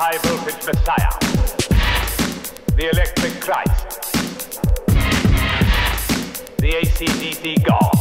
high voltage messiah, the electric Christ, the ACDC God.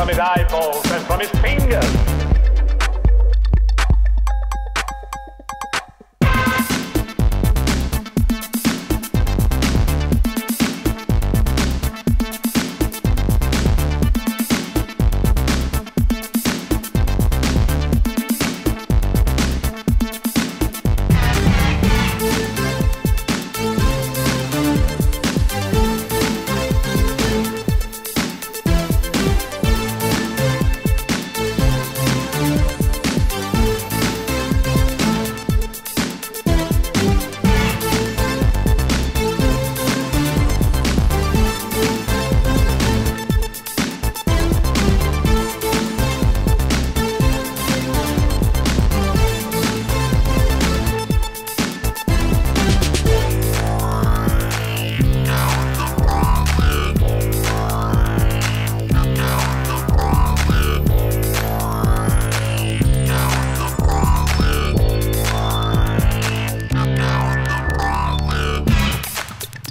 from his eyeballs and from his fingers.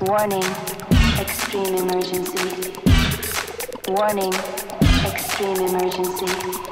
Warning, extreme emergency. Warning, extreme emergency.